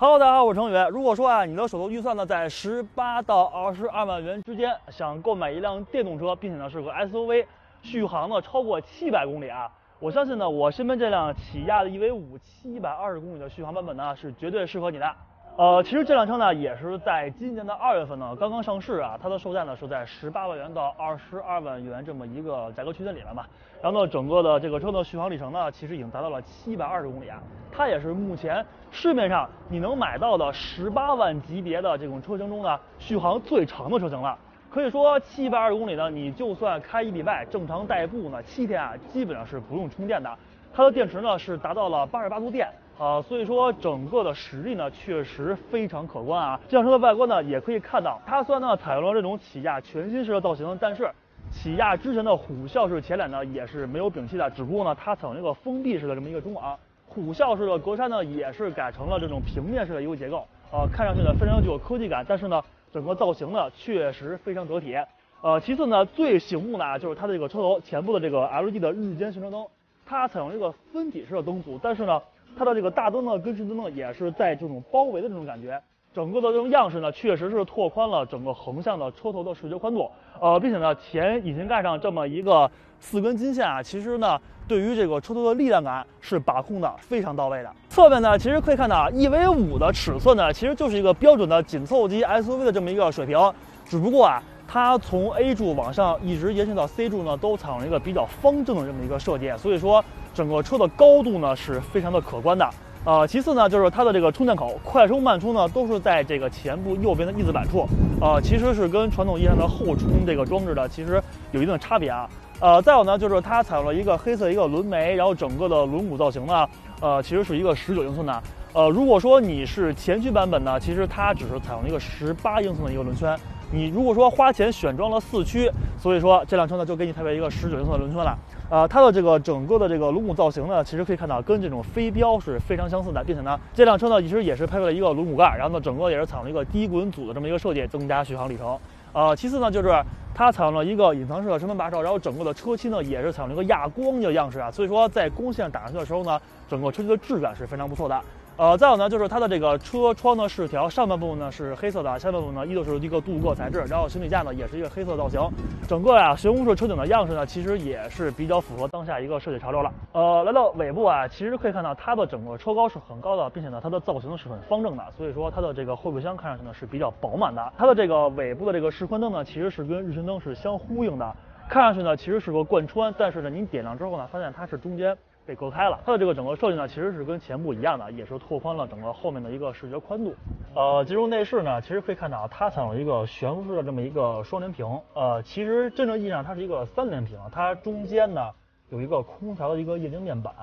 Hello，大家好，我是程宇。如果说啊，你的手头预算呢在十八到二十二万元之间，想购买一辆电动车，并且呢是个 SUV，续航呢超过七百公里啊，我相信呢我身边这辆起亚的 EV 五七百二十公里的续航版本呢是绝对适合你的。呃，其实这辆车呢也是在今年的二月份呢刚刚上市啊，它的售价呢是在十八万元到二十二万元这么一个价格区间里面嘛。然后呢，整个的这个车的续航里程呢，其实已经达到了七百二十公里啊。它也是目前市面上你能买到的十八万级别的这种车型中呢，续航最长的车型了。可以说七百二十公里呢，你就算开一礼拜正常代步呢，七天啊，基本上是不用充电的。它的电池呢是达到了八十八度电。啊，所以说整个的实力呢确实非常可观啊。这辆车的外观呢也可以看到，它虽然呢采用了这种起亚全新式的造型，但是起亚之前的虎啸式前脸呢也是没有摒弃的，只不过呢它采用这个封闭式的这么一个中网，虎啸式的格栅呢也是改成了这种平面式的一个结构，呃，看上去呢非常具有科技感，但是呢整个造型呢确实非常得体。呃，其次呢最醒目的啊就是它的这个车头前部的这个 LED 的日间行车灯，它采用了一个分体式的灯组，但是呢。它的这个大灯呢，跟行车灯也是在这种包围的这种感觉，整个的这种样式呢，确实是拓宽了整个横向的车头的视觉宽度，呃，并且呢，前引擎盖上这么一个四根金线啊，其实呢，对于这个车头的力量感是把控的非常到位的。侧面呢，其实可以看到，EV 五的尺寸呢，其实就是一个标准的紧凑级 SUV 的这么一个水平，只不过啊。它从 A 柱往上一直延伸到 C 柱呢，都采用了一个比较方正的这么一个设计，所以说整个车的高度呢是非常的可观的。呃，其次呢就是它的这个充电口，快充慢充呢都是在这个前部右边的翼子板处，呃，其实是跟传统意义上的后充这个装置的其实有一定的差别啊。呃，再有呢就是它采用了一个黑色一个轮眉，然后整个的轮毂造型呢，呃，其实是一个十九英寸的。呃，如果说你是前驱版本呢，其实它只是采用了一个十八英寸的一个轮圈。你如果说花钱选装了四驱，所以说这辆车呢就给你配备一个十九英寸的轮圈了。呃，它的这个整个的这个轮毂造型呢，其实可以看到跟这种飞镖是非常相似的，并且呢，这辆车呢其实也是配备了一个轮毂盖，然后呢整个也是采用了一个低滚阻的这么一个设计，增加续航里程。呃，其次呢就是它采用了一个隐藏式的车门把手，然后整个的车漆呢也是采用了一个亚光的样式啊，所以说在光线打上去的时候呢，整个车漆的质感是非常不错的。呃，再有呢，就是它的这个车窗的饰条，上半部分呢是黑色的，下半部分呢依旧是一个镀铬材质，然后行李架呢也是一个黑色造型，整个呀悬空式车顶的样式呢，其实也是比较符合当下一个设计潮流了。呃，来到尾部啊，其实可以看到它的整个车高是很高的，并且呢它的造型是很方正的，所以说它的这个后备箱看上去呢是比较饱满的。它的这个尾部的这个示宽灯呢，其实是跟日行灯是相呼应的，看上去呢其实是个贯穿，但是呢您点亮之后呢，发现它是中间。被隔开了，它的这个整个设计呢，其实是跟前部一样的，也是拓宽了整个后面的一个视觉宽度。呃，进入内饰呢，其实可以看到它采用一个悬浮式的这么一个双联屏。呃，其实真正意义上它是一个三联屏，它中间呢有一个空调的一个液晶面板，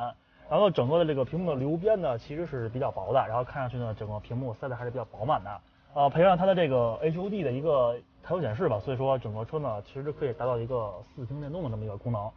然后整个的这个屏幕的流边呢其实是比较薄的，然后看上去呢整个屏幕塞的还是比较饱满的。呃，配上它的这个 HUD 的一个抬头显示吧，所以说整个车呢其实可以达到一个四屏联动的这么一个功能。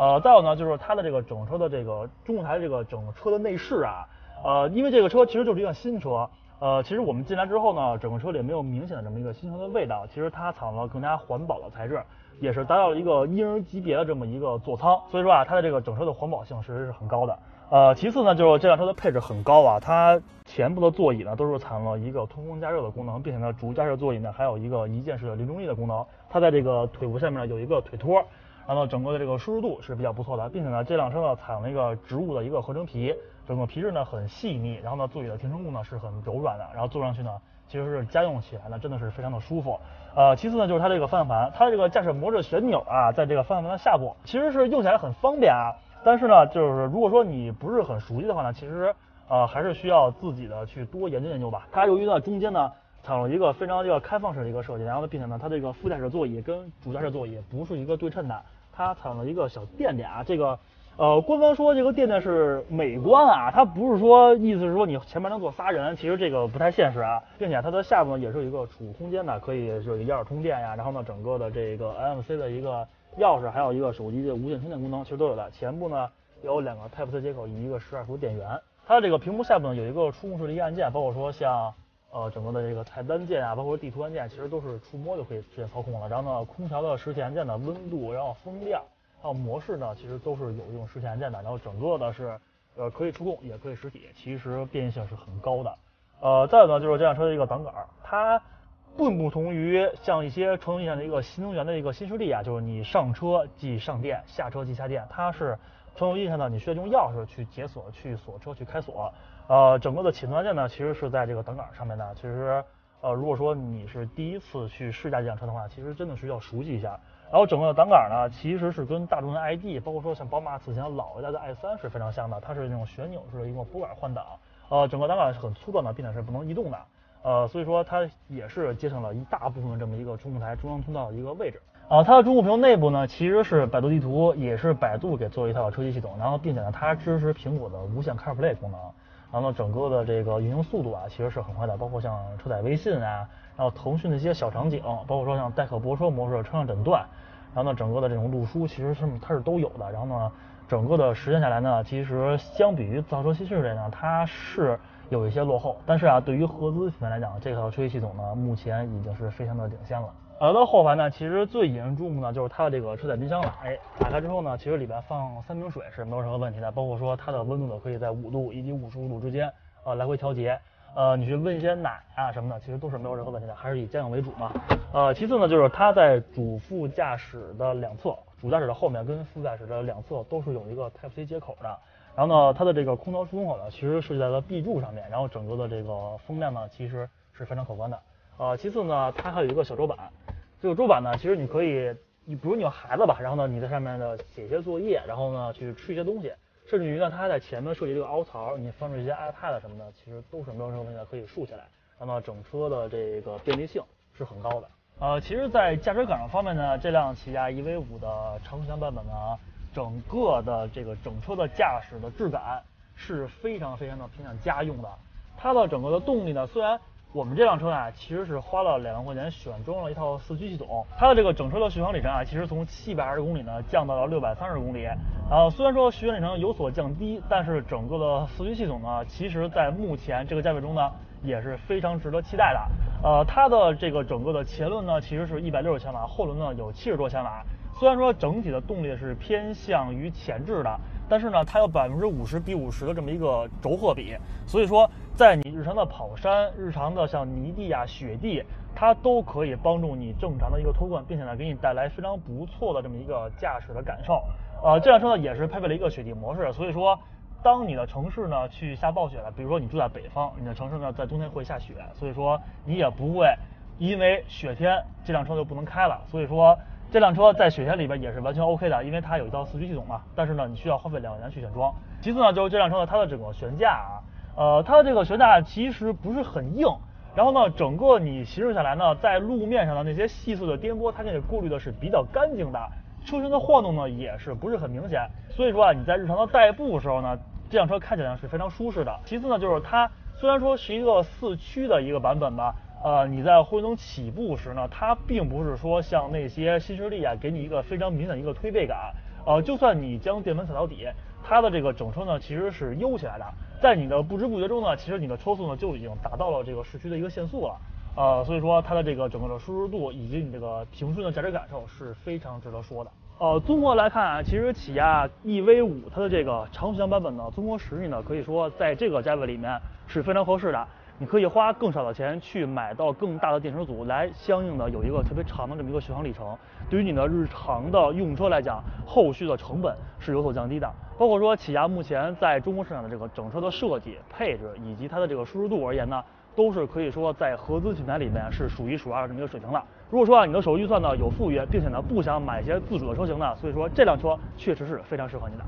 呃，再有呢，就是它的这个整车的这个中控台这个整车的内饰啊，呃，因为这个车其实就是一辆新车，呃，其实我们进来之后呢，整个车里没有明显的这么一个新车的味道，其实它采用了更加环保的材质，也是达到了一个婴儿级别的这么一个座舱，所以说啊，它的这个整车的环保性其实是很高的。呃，其次呢，就是这辆车的配置很高啊，它前部的座椅呢都是采用了一个通风加热的功能，并且呢，主驾驶座椅呢还有一个一键式的零重力的功能，它在这个腿部下面呢有一个腿托。然后整个的这个舒适度是比较不错的，并且呢，这辆车呢采用了一个植物的一个合成皮，整个皮质呢很细腻，然后呢座椅的填充物呢是很柔软的，然后坐上去呢其实是家用起来呢真的是非常的舒服。呃，其次呢就是它这个方向盘，它这个驾驶模式旋钮啊，在这个方向盘的下部，其实是用起来很方便啊，但是呢就是如果说你不是很熟悉的话呢，其实呃还是需要自己的去多研究研究吧。它由于呢中间呢。采用一个非常一个开放式的一个设计，然后呢，并且呢，它这个副驾驶座椅跟主驾驶座椅不是一个对称的，它采用了一个小垫垫啊。这个，呃，官方说这个垫垫是美观啊，它不是说意思是说你前面能坐仨人，其实这个不太现实啊。并且它的下部呢也是有一个储物空间的，可以有一个钥匙充电呀，然后呢，整个的这个 NFC 的一个钥匙，还有一个手机的无线充电功能，其实都有的。前部呢有两个 Type C 接口以及一个十二伏电源。它的这个屏幕下部呢有一个触控式的一个按键，包括说像。呃，整个的这个菜单键啊，包括地图按键，其实都是触摸就可以直接操控了。然后呢，空调的实体按键的温度，然后风量，还有模式呢，其实都是有这种实体按键的。然后整个的是，呃，可以触控，也可以实体，其实便利性是很高的。呃，再有呢就是这辆车的一个挡杆，它并不同于像一些传统意义上的一个新能源的一个新势力啊，就是你上车即上电，下车即下电，它是传统意义上呢，你需要用钥匙去解锁、去锁车、去开锁。呃，整个的启动按键呢，其实是在这个挡杆上面的。其实，呃，如果说你是第一次去试驾这辆车的话，其实真的是要熟悉一下。然后整个的挡杆呢，其实是跟大众的 ID，包括说像宝马此前老一代的 i3 是非常像的，它是那种旋钮式的一个拨杆换挡。呃，整个挡杆是很粗壮的，并且是不能移动的。呃，所以说它也是节省了一大部分这么一个中控台中央通道的一个位置。啊，它的中控屏内部呢，其实是百度地图，也是百度给做一套车机系统，然后并且呢，它支持苹果的无线 CarPlay 功能。然后呢，整个的这个运行速度啊，其实是很快的，包括像车载微信啊，然后腾讯的一些小场景，包括说像代客泊车模式、车辆诊断。然后呢，整个的这种路书其实是它是都有的。然后呢，整个的实现下来呢，其实相比于造车新势力呢，它是有一些落后。但是啊，对于合资品牌来讲，这套车机系统呢，目前已经是非常的领先了。而到后排呢，其实最引人注目的就是它的这个车载冰箱了。哎，打开之后呢，其实里边放三瓶水是没有任何问题的。包括说它的温度呢，可以在五度以及五十五度之间呃来回调节。呃，你去温一些奶啊什么的，其实都是没有任何问题的，还是以家用为主嘛。呃，其次呢，就是它在主副驾驶的两侧，主驾驶的后面跟副驾驶的两侧都是有一个 Type C 接口的。然后呢，它的这个空调出风口呢，其实设计在了 B 柱上面，然后整个的这个风量呢，其实是非常可观的。呃，其次呢，它还有一个小桌板，这个桌板呢，其实你可以，你比如你有孩子吧，然后呢，你在上面呢写一些作业，然后呢去吃一些东西。甚至于呢，它还在前面设计这个凹槽，你放置一些 iPad 什么的，其实都是没有任何问题的，可以竖起来。那么整车的这个便利性是很高的。呃，其实，在驾驶感受方面呢，这辆起亚 EV5 的长续航版本呢，整个的这个整车的驾驶的质感是非常非常的偏向家用的。它的整个的动力呢，虽然我们这辆车啊，其实是花了两万块钱选装了一套四驱系统，它的这个整车的续航里程啊，其实从七百二十公里呢降到了六百三十公里。然后，虽然说续航里程有所降低，但是整个的四驱系统呢，其实在目前这个价位中呢，也是非常值得期待的。呃，它的这个整个的前轮呢，其实是一百六十千瓦，后轮呢有七十多千瓦。虽然说整体的动力是偏向于前置的。但是呢，它有百分之五十比五十的这么一个轴荷比，所以说在你日常的跑山、日常的像泥地啊、雪地，它都可以帮助你正常的一个脱困，并且呢，给你带来非常不错的这么一个驾驶的感受。呃，这辆车呢也是配备了一个雪地模式，所以说当你的城市呢去下暴雪了，比如说你住在北方，你的城市呢在冬天会下雪，所以说你也不会因为雪天这辆车就不能开了，所以说。这辆车在雪天里边也是完全 OK 的，因为它有一套四驱系统嘛。但是呢，你需要花费两万元去选装。其次呢，就是这辆车呢，它的整个悬架啊，呃，它的这个悬架其实不是很硬。然后呢，整个你行驶下来呢，在路面上的那些细碎的颠簸，它给你过滤的是比较干净的。车身的晃动呢，也是不是很明显。所以说啊，你在日常的代步的时候呢，这辆车开起来是非常舒适的。其次呢，就是它虽然说是一个四驱的一个版本吧。呃，你在混动起步时呢，它并不是说像那些新势力啊，给你一个非常明显的一个推背感。呃，就算你将电门踩到底，它的这个整车呢其实是悠起来的，在你的不知不觉中呢，其实你的车速呢就已经达到了这个市区的一个限速了。呃，所以说它的这个整个的舒适度以及你这个平顺的驾驶感受是非常值得说的。呃，综合来看啊，其实起亚 EV5 它的这个长续航版本呢，综合实力呢，可以说在这个价位里面是非常合适的。你可以花更少的钱去买到更大的电池组，来相应的有一个特别长的这么一个续航里程。对于你的日常的用车来讲，后续的成本是有所降低的。包括说起亚目前在中国市场的这个整车的设计、配置以及它的这个舒适度而言呢，都是可以说在合资品牌里面是数一数二这么一个水平了。如果说啊你的手预算呢有富裕，并且呢不想买一些自主的车型呢，所以说这辆车确实是非常适合你的。